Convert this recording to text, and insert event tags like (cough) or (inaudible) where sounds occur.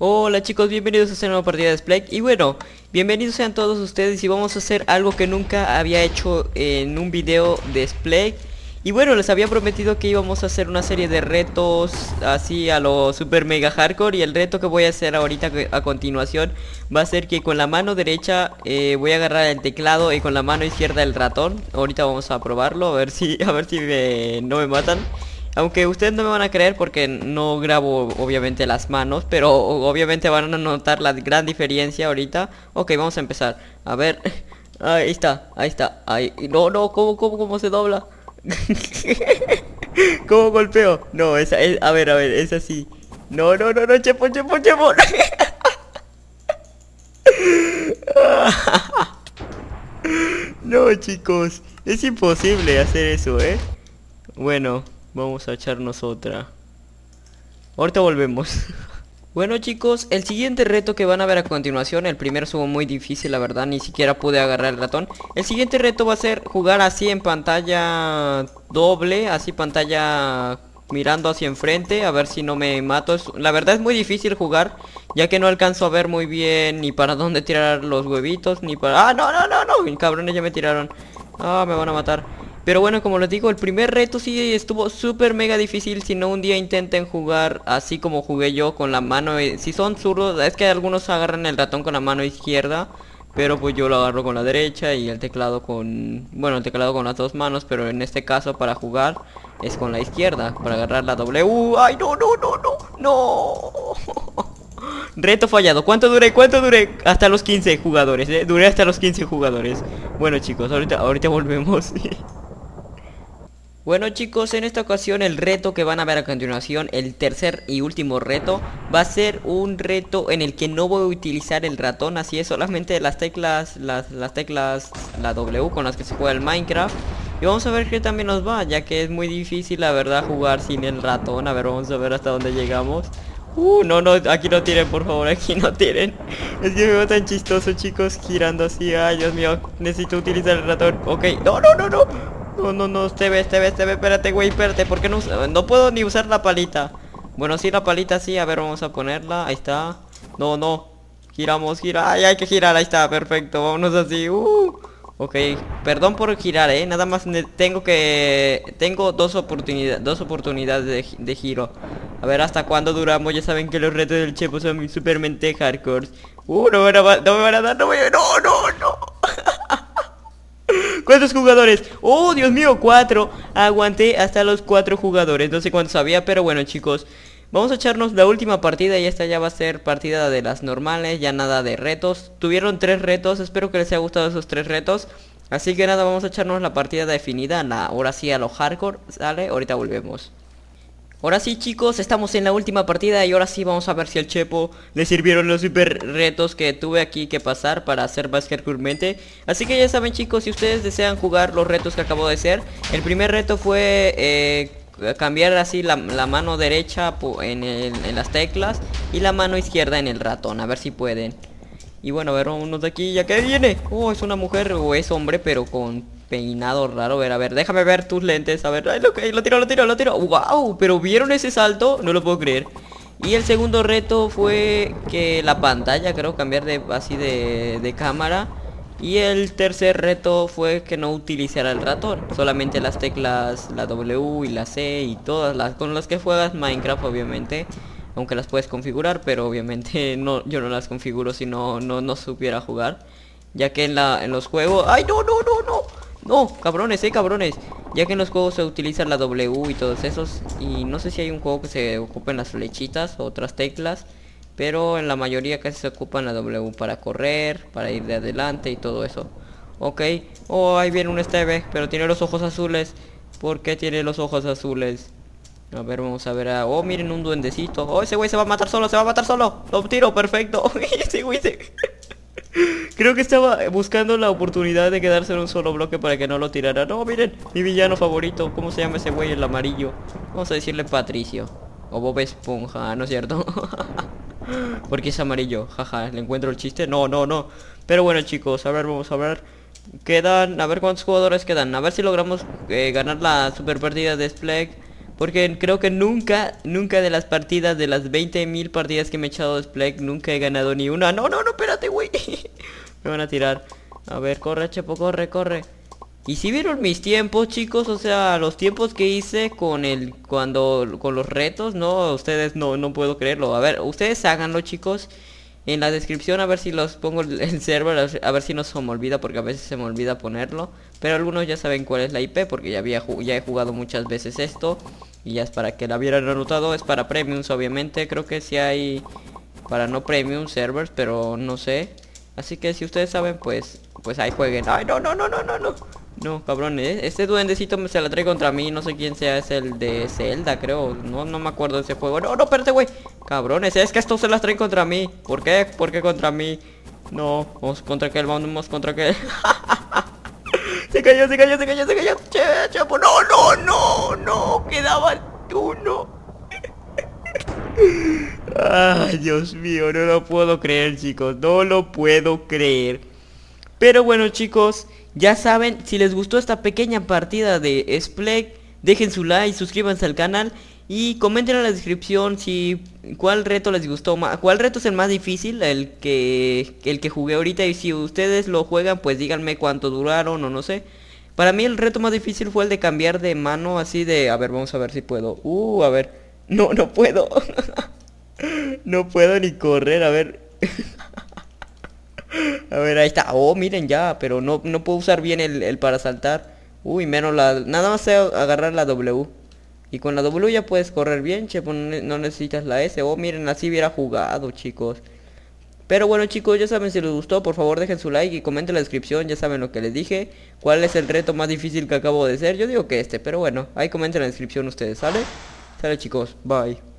Hola chicos, bienvenidos a esta nueva partida de Splake Y bueno, bienvenidos sean todos ustedes y vamos a hacer algo que nunca había hecho en un video de Splake Y bueno, les había prometido que íbamos a hacer una serie de retos así a lo super mega hardcore. Y el reto que voy a hacer ahorita a continuación va a ser que con la mano derecha eh, voy a agarrar el teclado y con la mano izquierda el ratón. Ahorita vamos a probarlo, a ver si, (laughs) a ver si no me matan aunque ustedes no me van a creer porque no grabo obviamente las manos, pero obviamente van a notar la gran diferencia ahorita. Ok, vamos a empezar. A ver. (laughs) Ahí está, ahí está. Ahí. No, no, ¿cómo, cómo, cómo se dobla? (laughs) ¿Cómo golpeo? No, esa es, a ver, a ver, es así. No, no, no, no, chepo, chepo, chepo. (laughs) no, chicos, es imposible hacer eso, ¿eh? Bueno, Vamos a echarnos otra. Ahorita volvemos. (laughs) bueno chicos, el siguiente reto que van a ver a continuación, el primero estuvo muy difícil la verdad, ni siquiera pude agarrar el ratón. El siguiente reto va a ser jugar así en pantalla doble, así pantalla mirando hacia enfrente, a ver si no me mato. La verdad es muy difícil jugar, ya que no alcanzo a ver muy bien ni para dónde tirar los huevitos, ni para... ¡Ah, no, no, no, no! Cabrones ya me tiraron. Ah, me van a matar. Pero bueno, como les digo, el primer reto sí estuvo súper mega difícil. Si no, un día intenten jugar así como jugué yo con la mano. Eh, si son zurdos, es que algunos agarran el ratón con la mano izquierda. Pero pues yo lo agarro con la derecha y el teclado con... Bueno, el teclado con las dos manos, pero en este caso para jugar es con la izquierda. Para agarrar la W. ¡Ay, no, no, no, no! ¡No! (laughs) Reto fallado. ¿Cuánto duré? ¿Cuánto duré? Hasta los 15 jugadores, ¿eh? Duré hasta los 15 jugadores. Bueno, chicos, ahorita, ahorita volvemos. (laughs) Bueno chicos, en esta ocasión el reto que van a ver a continuación, el tercer y último reto, va a ser un reto en el que no voy a utilizar el ratón, así es, solamente las teclas, las, las teclas, la W con las que se juega el Minecraft. Y vamos a ver qué también nos va, ya que es muy difícil la verdad jugar sin el ratón, a ver, vamos a ver hasta dónde llegamos. Uh, no, no, aquí no tienen, por favor, aquí no tienen. Es que me veo tan chistoso, chicos, girando así. Ay, Dios mío, necesito utilizar el ratón. Ok, no, no, no, no. No, no, no, te ves, te ves, te ves, espérate, güey, espérate, ¿por qué no No puedo ni usar la palita. Bueno, sí, la palita sí, a ver, vamos a ponerla, ahí está. No, no, giramos, gira, ay, hay que girar, ahí está, perfecto, vámonos así, uh. Ok, perdón por girar, eh, nada más tengo que... Tengo dos oportunidades, dos oportunidades de, de, giro. A ver hasta cuándo duramos, ya saben que los retos del Chepo son supermente hardcore. Uh, no me van a, no me van a dar, no me... No, no, no. ¿Cuántos jugadores? Oh, Dios mío, cuatro Aguanté hasta los cuatro jugadores No sé cuántos había, pero bueno chicos Vamos a echarnos la última partida y esta ya va a ser partida de las normales, ya nada de retos. Tuvieron tres retos, espero que les haya gustado esos tres retos. Así que nada, vamos a echarnos la partida definida, la, ahora sí a lo hardcore, ¿sale? Ahorita volvemos. Ahora sí chicos, estamos en la última partida y ahora sí vamos a ver si al Chepo le sirvieron los super retos que tuve aquí que pasar para hacer más hardcoremente Así que ya saben chicos, si ustedes desean jugar los retos que acabo de hacer El primer reto fue eh, cambiar así la, mano derecha en, las teclas y la mano izquierda en el ratón, a ver si pueden. Y bueno, a ver, unos de aquí, ya que viene. Oh, es una mujer o es hombre pero con peinado raro. A ver, a ver, déjame ver tus lentes. A ver, ay, lo, lo tiro, lo tiro, lo tiro. ¡Wow! Pero ¿vieron ese salto? No lo puedo creer. Y el segundo reto fue que la pantalla, creo, cambiar de así de, de cámara. Y el tercer reto fue que no utilizara el ratón, solamente las teclas, la W y la C y todas las con las que juegas Minecraft obviamente, aunque las puedes configurar, pero obviamente (laughs) no yo no las configuro si no no, no supiera jugar, ya que en la en los juegos, ay no no no no, no, cabrones, eh, cabrones. Ya que en los juegos se utiliza la W y todos esos. Y no sé si hay un juego que se ocupen las flechitas o otras teclas. Pero en la mayoría casi se ocupan la W para correr, para ir de adelante y todo eso. Ok. Oh, ahí viene un Steve, pero tiene los ojos azules. ¿Por qué tiene los ojos azules? A ver, vamos a ver a... Oh, miren un duendecito. Oh, ese güey se va a matar solo, se va a matar solo. Lo tiro, perfecto. (laughs) ese güey se... Creo que estaba buscando la oportunidad de quedarse en un solo bloque para que no lo tirara. No, miren, mi villano favorito. ¿Cómo se llama ese güey? El amarillo. Vamos a decirle Patricio. O Bob Esponja, ¿no es cierto? (laughs) Porque es amarillo. Jaja, ¿le encuentro el chiste? No, no, no. Pero bueno, chicos, a ver, vamos a ver. Quedan, a ver cuántos jugadores quedan. A ver si logramos eh, ganar la super partida de Spleg. Porque creo que nunca, nunca de las partidas, de las 20.000 partidas que me he echado de Splag, nunca he ganado ni una. No, no, no, espérate, güey. (laughs) me van a tirar. A ver, corre, Chepo, corre, corre. Y si vieron mis tiempos, chicos, o sea, los tiempos que hice con el, cuando, con los retos, no, ustedes no, no puedo creerlo. A ver, ustedes háganlo, chicos. En la descripción a ver si los pongo en server, a ver si no se me olvida, porque a veces se me olvida ponerlo. Pero algunos ya saben cuál es la IP, porque ya, había, ya he jugado muchas veces esto. Y ya es para que la hubieran anotado, es para premiums obviamente, creo que si hay para no premium servers, pero no sé. Así que si ustedes saben, pues, pues ahí jueguen. Ay, no, no, no, no, no, no. No, cabrón, ¿eh? este duendecito se la trae contra mí, no sé quién sea, es el de Zelda, creo. No, no me acuerdo de ese juego. No, no, espérate, güey. Cabrones, es que estos se las traen contra mí. ¿Por qué? ¿Por qué contra mí? No, vamos contra aquel, vamos contra aquel. (laughs) se cayó, se cayó, se cayó, se cayó. Che, chapo, no, no, no, no. Quedaba uno. (laughs) Ay, Dios mío, no lo puedo creer, chicos. No lo puedo creer. Pero bueno, chicos, ya saben, si les gustó esta pequeña partida de Spleg, dejen su like, suscríbanse al canal y comenten en la descripción si cuál reto les gustó más, cuál reto es el más difícil, el que el que jugué ahorita y si ustedes lo juegan, pues díganme cuánto duraron o no sé. Para mí el reto más difícil fue el de cambiar de mano así de, a ver, vamos a ver si puedo. Uh, a ver. No, no puedo. (laughs) no puedo ni correr, a ver. (laughs) A ver, ahí está. Oh, miren ya, pero no, no puedo usar bien el, para saltar. Uy, menos la... Nada más sé agarrar la W. Y con la W ya puedes correr bien, che, no necesitas la S. Oh, miren, así hubiera jugado, chicos. Pero bueno, chicos, ya saben, si les gustó, por favor dejen su like y comenten en la descripción, ya saben lo que les dije. ¿Cuál es el reto más difícil que acabo de hacer? Yo digo que este, pero bueno, ahí comenten en la descripción ustedes, ¿sale? Sale, chicos, bye.